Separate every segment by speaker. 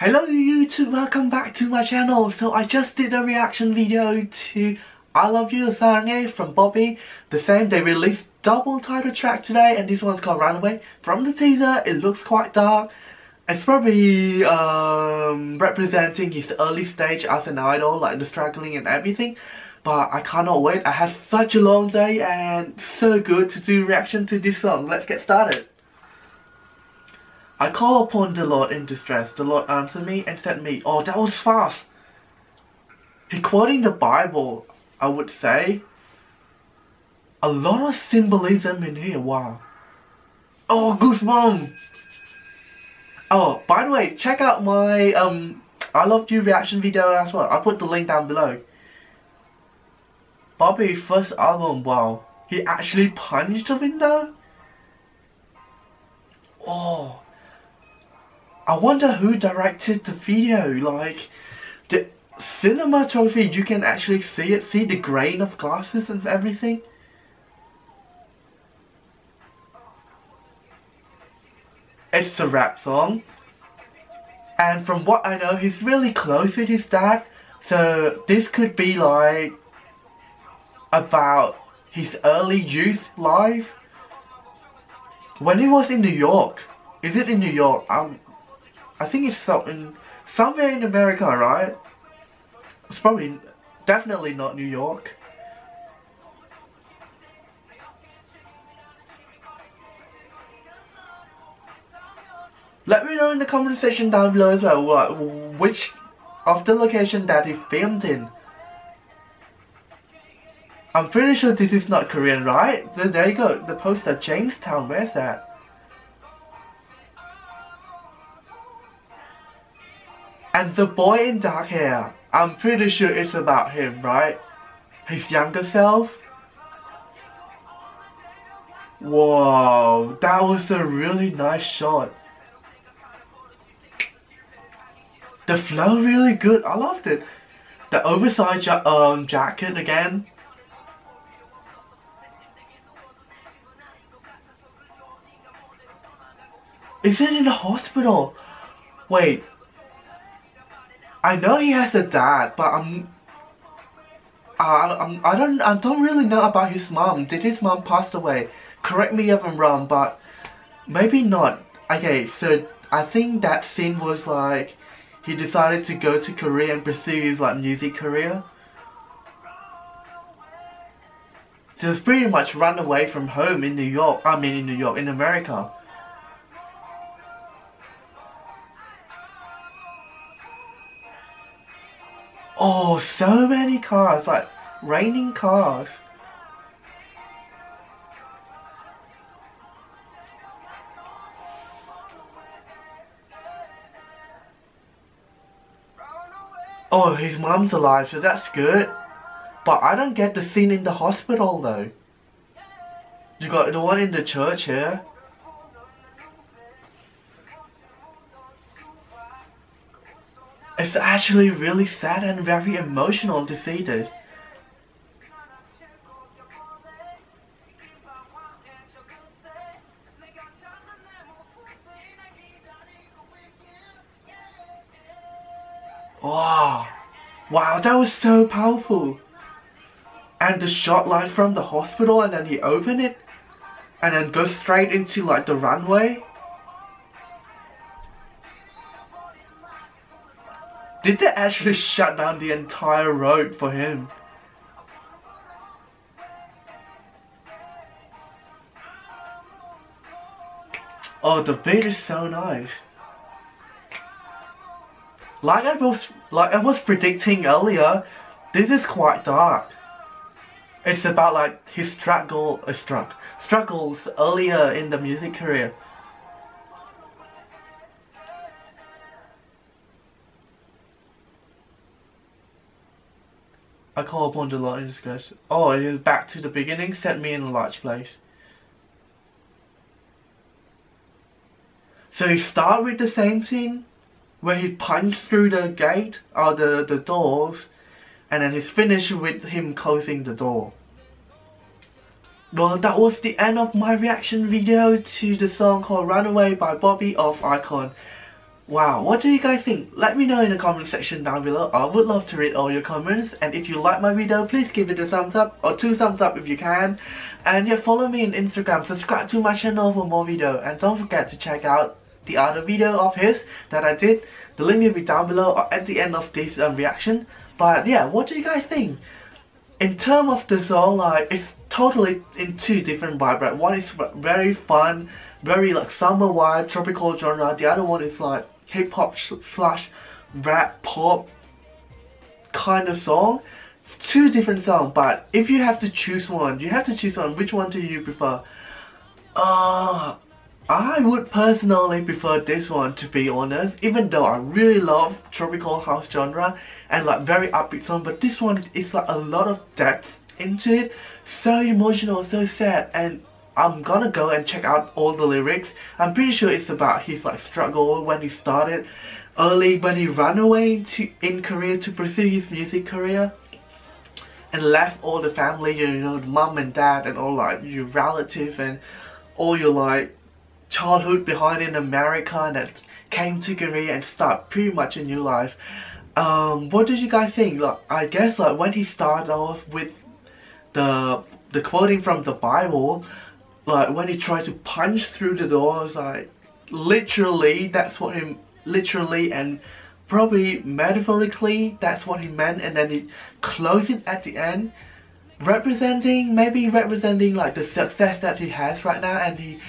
Speaker 1: Hello YouTube, welcome back to my channel. So I just did a reaction video to I Love You Saranghae from Bobby. The same, they released double title track today and this one's called Runaway. From the teaser, it looks quite dark. It's probably um, representing his early stage as an idol, like the struggling and everything. But I cannot wait, I had such a long day and so good to do reaction to this song. Let's get started. I call upon the Lord in distress. The Lord answered me and said me, oh that was fast. He quoting the Bible, I would say. A lot of symbolism in here, wow. Oh, goosebumps! Oh, by the way, check out my um I Love You reaction video as well. I'll put the link down below. Bobby's first album, wow. He actually punched the window? Oh. I wonder who directed the video, like, the cinematography, you can actually see it, see the grain of glasses and everything. It's a rap song. And from what I know, he's really close with his dad. So this could be like about his early youth life. When he was in New York. Is it in New York? Um, I think it's in, somewhere in America, right? It's probably, definitely not New York. Let me know in the comment section down below as well what, which of the location that he filmed in. I'm pretty sure this is not Korean, right? There you go, the poster, Jamestown, where's that? And the boy in dark hair, I'm pretty sure it's about him, right? His younger self? Whoa, that was a really nice shot. The flow really good, I loved it. The oversized ja um, jacket again. Is it in the hospital? Wait, I know he has a dad, but I'm. Uh, I'm, I don't I don't really know about his mom. Did his mom pass away? Correct me if I'm wrong, but maybe not. Okay, so I think that scene was like he decided to go to Korea and pursue his like music career. So pretty much run away from home in New York. I mean in New York, in America. Oh, so many cars, like raining cars. Oh, his mom's alive, so that's good. But I don't get the scene in the hospital though. You got the one in the church here. It's actually really sad and very emotional to see this. Wow. Wow, that was so powerful. And the shot like from the hospital and then he opened it and then go straight into like the runway. Did they actually shut down the entire road for him? Oh, the beat is so nice. Like I was, like I was predicting earlier, this is quite dark. It's about like his struggle, uh, struggle, struggles earlier in the music career. I call upon the Lord in disgrace. Oh, it is back to the beginning, set me in a large place. So he start with the same scene, where he punched through the gate, or the, the doors, and then he's finished with him closing the door. Well, that was the end of my reaction video to the song called Runaway by Bobby of iKON. Wow, what do you guys think? Let me know in the comment section down below. I would love to read all your comments. And if you like my video, please give it a thumbs up or two thumbs up if you can. And yeah, follow me on Instagram, subscribe to my channel for more video. And don't forget to check out the other video of his that I did. The link will be down below or at the end of this um, reaction. But yeah, what do you guys think? In terms of the song, like it's totally in two different vibes. Right? One is very fun, very like summer vibe, tropical genre. The other one is like hip hop slash rap pop kind of song. It's two different songs, but if you have to choose one, you have to choose one. Which one do you prefer? Uh, I would personally prefer this one to be honest, even though I really love tropical house genre and like very upbeat song, but this one is like a lot of depth into it, so emotional, so sad, and I'm gonna go and check out all the lyrics. I'm pretty sure it's about his like struggle when he started early when he ran away to in Korea to pursue his music career and left all the family, you know, mom and dad and all like your relative and all your like childhood behind in America and came to Korea and start pretty much a new life. Um, what did you guys think? Like, I guess like when he started off with the the quoting from the Bible, like when he tried to punch through the doors like literally that's what he literally and probably metaphorically that's what he meant. And then he closed it at the end representing maybe representing like the success that he has right now. And he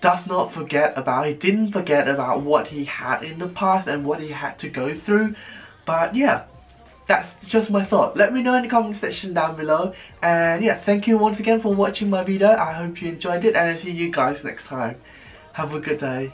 Speaker 1: does not forget about he didn't forget about what he had in the past and what he had to go through. But yeah that's just my thought. Let me know in the comment section down below. And yeah, thank you once again for watching my video. I hope you enjoyed it and I'll see you guys next time. Have a good day.